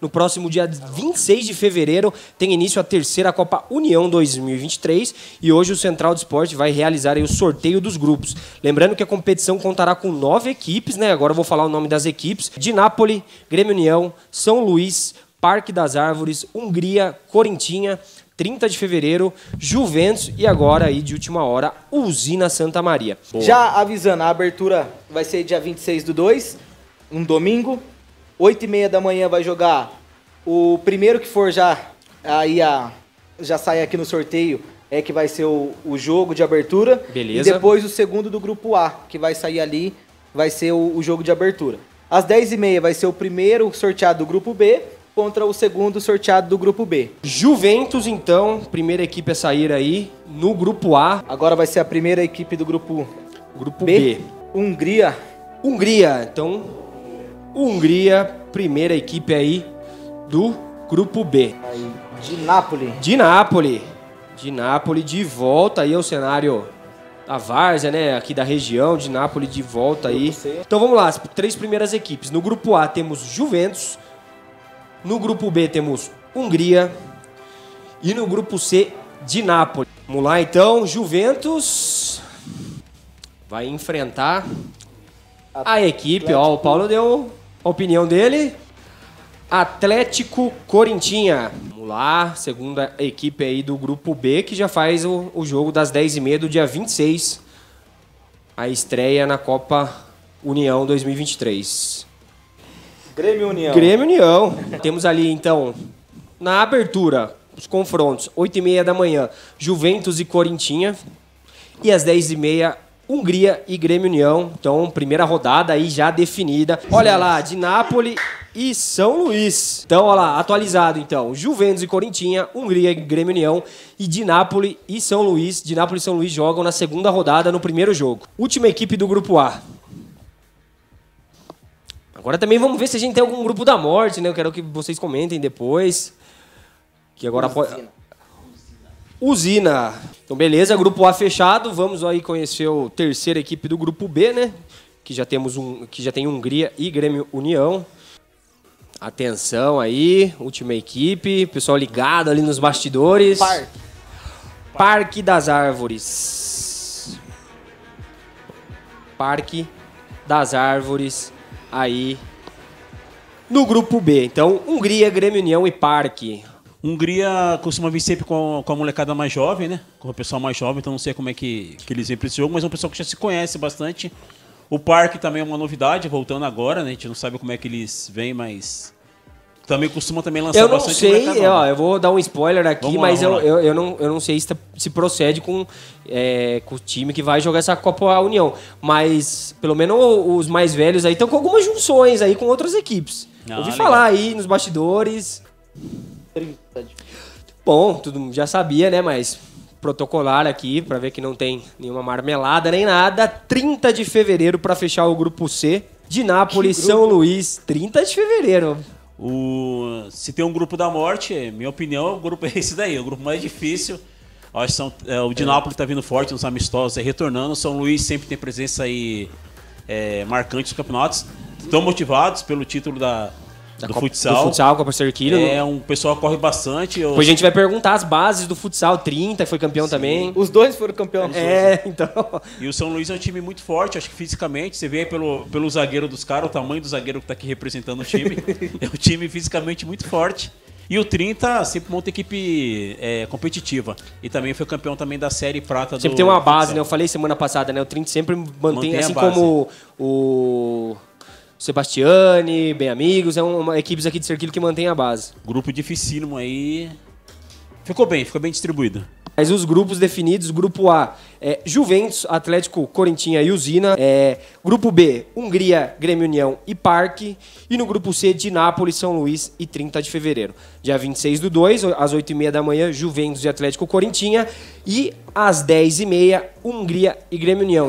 No próximo dia 26 de fevereiro tem início a terceira Copa União 2023 e hoje o Central do Esporte vai realizar o sorteio dos grupos. Lembrando que a competição contará com nove equipes, né? Agora eu vou falar o nome das equipes: de Nápoles, Grêmio União, São Luís, Parque das Árvores, Hungria, Corintinha, 30 de fevereiro, Juventus e agora aí de última hora, Usina Santa Maria. Boa. Já avisando, a abertura vai ser dia 26 do 2, um domingo. 8 e meia da manhã vai jogar o primeiro que for já aí a, já sai aqui no sorteio é que vai ser o, o jogo de abertura. Beleza. E depois o segundo do grupo A, que vai sair ali, vai ser o, o jogo de abertura. Às 10h30 vai ser o primeiro sorteado do grupo B contra o segundo sorteado do grupo B. Juventus, então, primeira equipe a sair aí no grupo A. Agora vai ser a primeira equipe do grupo, grupo B. B. Hungria. Hungria, então, Hungria, primeira equipe aí do grupo B. De Nápoles. De Nápoles. De Nápoles de volta aí ao cenário da Várzea, né? Aqui da região de Nápoles de volta aí. Então vamos lá, as três primeiras equipes. No grupo A temos Juventus. No grupo B temos Hungria. E no grupo C, de Nápoles. Vamos lá então, Juventus vai enfrentar a equipe. Ó, o Paulo deu opinião dele. Atlético Corintinha. Vamos lá, segunda equipe aí do grupo B, que já faz o, o jogo das 10h30 do dia 26. A estreia na Copa União 2023. Grêmio União. Grêmio União. Temos ali, então, na abertura, os confrontos, 8h30 da manhã, Juventus e Corintinha. E às 10h30, Hungria e Grêmio União. Então, primeira rodada aí já definida. Olha lá, de Nápoles e São Luís. Então, olha lá, atualizado então. Juventus e Corintinha, Hungria e Grêmio União e de Nápoles e São Luís. De Nápoles e São Luís jogam na segunda rodada no primeiro jogo. Última equipe do grupo A. Agora também vamos ver se a gente tem algum grupo da morte, né? Eu quero que vocês comentem depois. Que agora pode Usina. Então, beleza, grupo A fechado. Vamos aí conhecer a terceira equipe do grupo B, né? Que já temos um, que já tem Hungria e Grêmio União. Atenção aí, última equipe, pessoal ligado ali nos bastidores. Parque. Parque das Árvores. Parque das Árvores aí no grupo B. Então, Hungria, Grêmio União e Parque. Hungria costuma vir sempre com, com a molecada mais jovem, né? Com o pessoal mais jovem, então não sei como é que, que eles vêm para esse jogo, mas é um pessoal que já se conhece bastante. O parque também é uma novidade, voltando agora, né? A gente não sabe como é que eles vêm, mas também costuma também lançar eu não bastante sei, ó, eu vou dar um spoiler aqui, vamos mas lá, eu, eu, eu, não, eu não sei se, tá, se procede com, é, com o time que vai jogar essa Copa União. Mas pelo menos os mais velhos aí estão com algumas junções aí com outras equipes. Ah, Ouvi legal. falar aí nos bastidores. 30 Bom, tudo já sabia, né? Mas protocolar aqui para ver que não tem nenhuma marmelada nem nada. 30 de fevereiro para fechar o grupo C de Nápoles, São Luís. 30 de fevereiro. O, se tem um grupo da morte, minha opinião, o grupo é esse daí, o grupo mais difícil. Acho que são, é, o de Nápoles está vindo forte nos amistosos, é retornando. São Luís sempre tem presença aí é, marcante nos campeonatos. Estão motivados pelo título da, da do Copa, futsal. Do futsal, Copa Serquilho. É, um pessoal corre bastante. Eu... Depois a gente vai perguntar as bases do futsal. 30 foi campeão Sim. também. Os dois foram campeões. É, então. E o São Luís é um time muito forte, acho que fisicamente. Você vê aí pelo, pelo zagueiro dos caras, o tamanho do zagueiro que está aqui representando o time. é um time fisicamente muito forte. E o 30 sempre monta equipe é, competitiva. E também foi campeão também da série prata sempre do. Sempre tem uma base, futsal. né? Eu falei semana passada, né? O 30 sempre mantém, mantém assim como o Sebastiane, Bem Amigos, é uma equipes aqui de Cerquilho que mantém a base. Grupo dificílimo aí. Ficou bem, ficou bem distribuído. Mas os grupos definidos, grupo A, é Juventus, Atlético, Corintinha e Usina. É, grupo B, Hungria, Grêmio União e Parque. E no grupo C, de Nápoles, São Luís e 30 de fevereiro. Dia 26 do 2, às 8h30 da manhã, Juventus e Atlético Corintinha. E às 10h30, Hungria e Grêmio União.